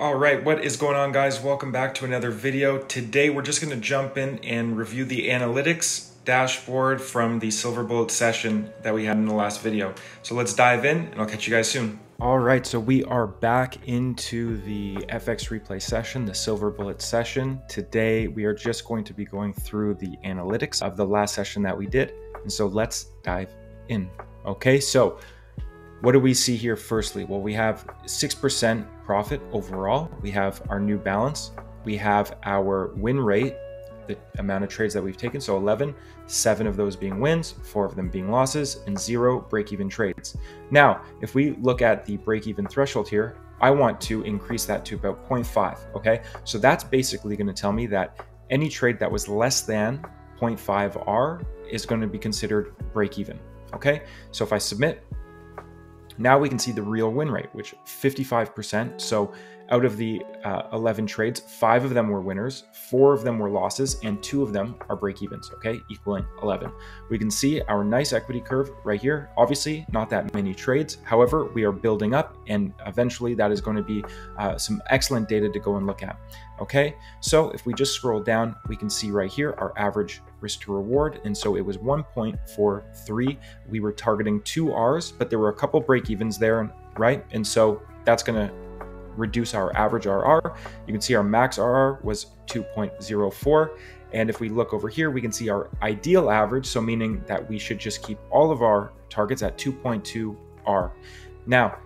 All right, what is going on guys? Welcome back to another video. Today we're just gonna jump in and review the analytics dashboard from the Silver Bullet session that we had in the last video. So let's dive in and I'll catch you guys soon. All right, so we are back into the FX replay session, the Silver Bullet session. Today we are just going to be going through the analytics of the last session that we did. And so let's dive in. Okay, so what do we see here firstly? Well, we have 6% profit overall. We have our new balance. We have our win rate, the amount of trades that we've taken. So 11, seven of those being wins, four of them being losses, and zero break even trades. Now, if we look at the break even threshold here, I want to increase that to about 0.5. Okay. So that's basically going to tell me that any trade that was less than 0.5 R is going to be considered break even. Okay. So if I submit, now we can see the real win rate, which 55%. So out of the uh, 11 trades, five of them were winners, four of them were losses, and two of them are break evens, okay, equaling 11. We can see our nice equity curve right here. Obviously, not that many trades. However, we are building up, and eventually that is going to be uh, some excellent data to go and look at. Okay, so if we just scroll down, we can see right here our average risk to reward. And so it was 1.43. We were targeting two R's, but there were a couple break evens there, right? And so that's going to reduce our average RR. You can see our max RR was 2.04. And if we look over here, we can see our ideal average. So meaning that we should just keep all of our targets at 2.2 R. Now,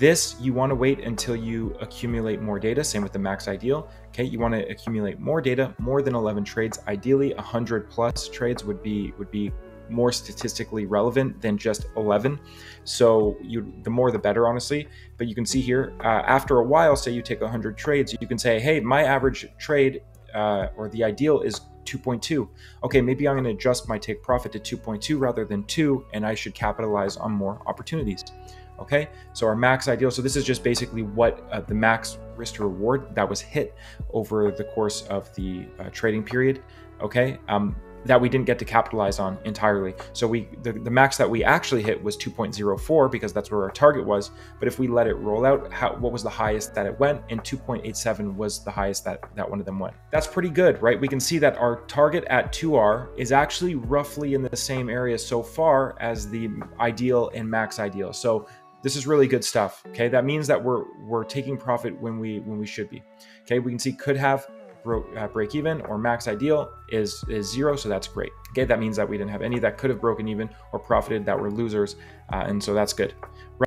this, you want to wait until you accumulate more data. Same with the max ideal. Okay, you want to accumulate more data, more than 11 trades. Ideally, 100 plus trades would be would be more statistically relevant than just 11. So you, the more the better, honestly. But you can see here, uh, after a while, say you take 100 trades, you can say, hey, my average trade uh, or the ideal is 2.2. Okay, maybe I'm going to adjust my take profit to 2.2 rather than 2, and I should capitalize on more opportunities. Okay, so our max ideal. So this is just basically what uh, the max risk to reward that was hit over the course of the uh, trading period. Okay, um, that we didn't get to capitalize on entirely. So we the, the max that we actually hit was 2.04 because that's where our target was. But if we let it roll out, how, what was the highest that it went? And 2.87 was the highest that that one of them went. That's pretty good, right? We can see that our target at 2R is actually roughly in the same area so far as the ideal and max ideal. So this is really good stuff. Okay, that means that we're we're taking profit when we when we should be. Okay, we can see could have broke, uh, break even or max ideal is is zero, so that's great. Okay, that means that we didn't have any that could have broken even or profited that were losers, uh, and so that's good,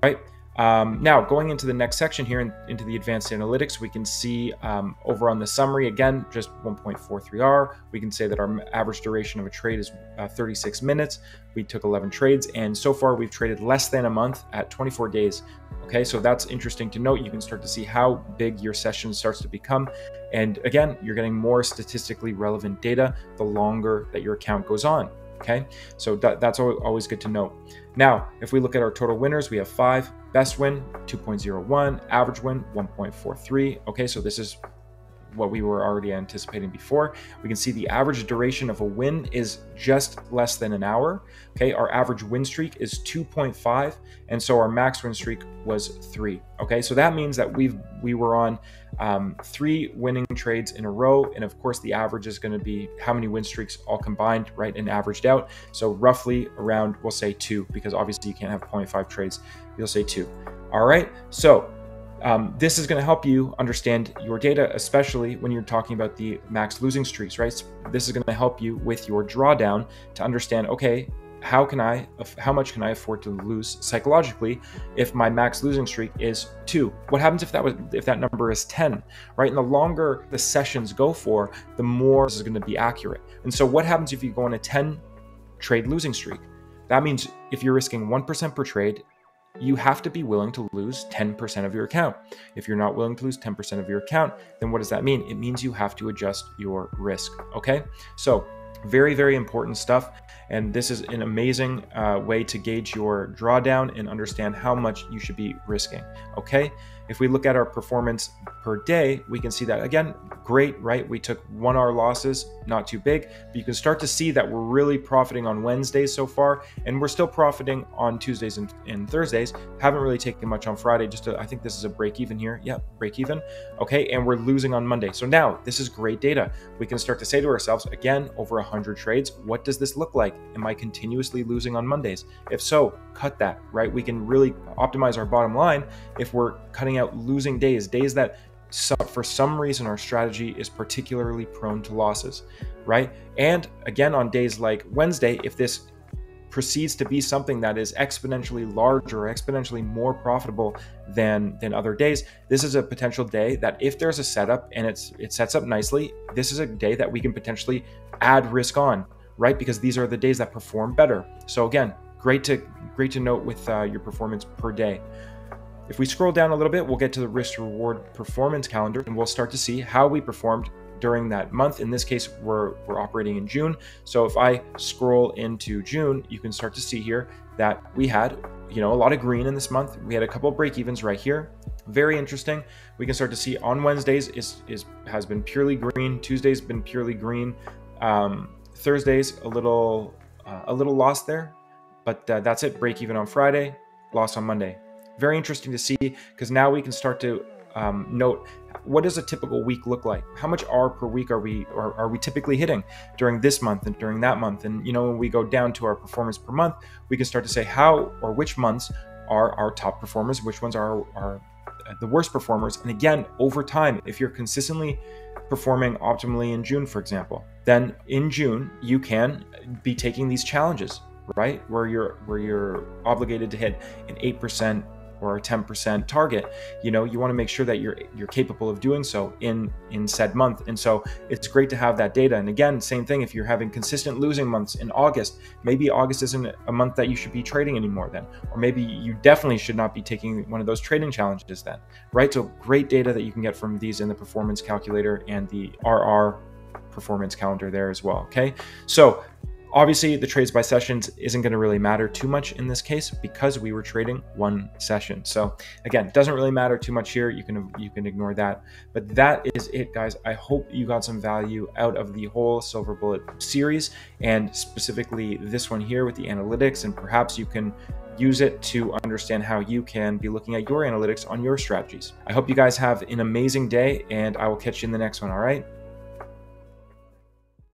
right? Um, now, going into the next section here, in, into the advanced analytics, we can see um, over on the summary, again, just 1.43R. We can say that our average duration of a trade is uh, 36 minutes. We took 11 trades, and so far we've traded less than a month at 24 days. Okay, so that's interesting to note. You can start to see how big your session starts to become. And again, you're getting more statistically relevant data the longer that your account goes on. Okay, so that, that's always good to know. Now, if we look at our total winners, we have five. Best win, 2.01. Average win, 1.43. Okay, so this is what we were already anticipating before. We can see the average duration of a win is just less than an hour. Okay, our average win streak is 2.5, and so our max win streak was three. Okay, so that means that we've we were on um, three winning trades in a row, and of course the average is going to be how many win streaks all combined, right, and averaged out. So roughly around, we'll say two, because obviously you can't have 0.5 trades. You'll say two. All right, so um, this is going to help you understand your data, especially when you're talking about the max losing streaks, right? This is going to help you with your drawdown to understand, okay, how can I, how much can I afford to lose psychologically if my max losing streak is two? What happens if that was, if that number is 10, right? And the longer the sessions go for, the more this is going to be accurate. And so what happens if you go on a 10 trade losing streak? That means if you're risking 1% per trade, you have to be willing to lose 10% of your account. If you're not willing to lose 10% of your account, then what does that mean? It means you have to adjust your risk. Okay. So, very, very important stuff. And this is an amazing uh, way to gauge your drawdown and understand how much you should be risking. Okay. If we look at our performance per day, we can see that again, great, right? We took one hour losses, not too big, but you can start to see that we're really profiting on Wednesdays so far, and we're still profiting on Tuesdays and, and Thursdays. Haven't really taken much on Friday. Just to, I think this is a break even here. Yeah, break even. Okay, and we're losing on Monday. So now this is great data. We can start to say to ourselves again, over 100 trades. What does this look like? Am I continuously losing on Mondays? If so, cut that. Right? We can really optimize our bottom line if we're cutting out losing days, days that for some reason our strategy is particularly prone to losses, right? And again, on days like Wednesday, if this proceeds to be something that is exponentially larger, exponentially more profitable than than other days, this is a potential day that if there's a setup and it's it sets up nicely, this is a day that we can potentially add risk on, right? Because these are the days that perform better. So again, great to great to note with uh, your performance per day. If we scroll down a little bit, we'll get to the risk reward performance calendar and we'll start to see how we performed during that month. In this case, we're, we're operating in June. So if I scroll into June, you can start to see here that we had, you know, a lot of green in this month. We had a couple break evens right here. Very interesting. We can start to see on Wednesdays is, is has been purely green. Tuesdays been purely green. Um, Thursdays a little uh, a little lost there, but uh, that's it. Break even on Friday, loss on Monday very interesting to see because now we can start to um, note what does a typical week look like? How much r per week are we are, are we typically hitting during this month and during that month? And you know when we go down to our performance per month we can start to say how or which months are our top performers which ones are are the worst performers. And again over time if you're consistently performing optimally in june for example then in june you can be taking these challenges right? Where you're where you're obligated to hit an 8% or a 10% target you know you want to make sure that you're you're capable of doing so in in said month. And so it's great to have that data. And again same thing if you're having consistent losing months in august maybe august isn't a month that you should be trading anymore then. Or maybe you definitely should not be taking one of those trading challenges then. Right? So great data that you can get from these in the performance calculator and the rr performance calendar there as well okay? So Obviously, the trades by sessions isn't going to really matter too much in this case because we were trading one session. So again, doesn't really matter too much here. You can you can ignore that. But that is it, guys. I hope you got some value out of the whole Silver Bullet series and specifically this one here with the analytics, and perhaps you can use it to understand how you can be looking at your analytics on your strategies. I hope you guys have an amazing day, and I will catch you in the next one. All right.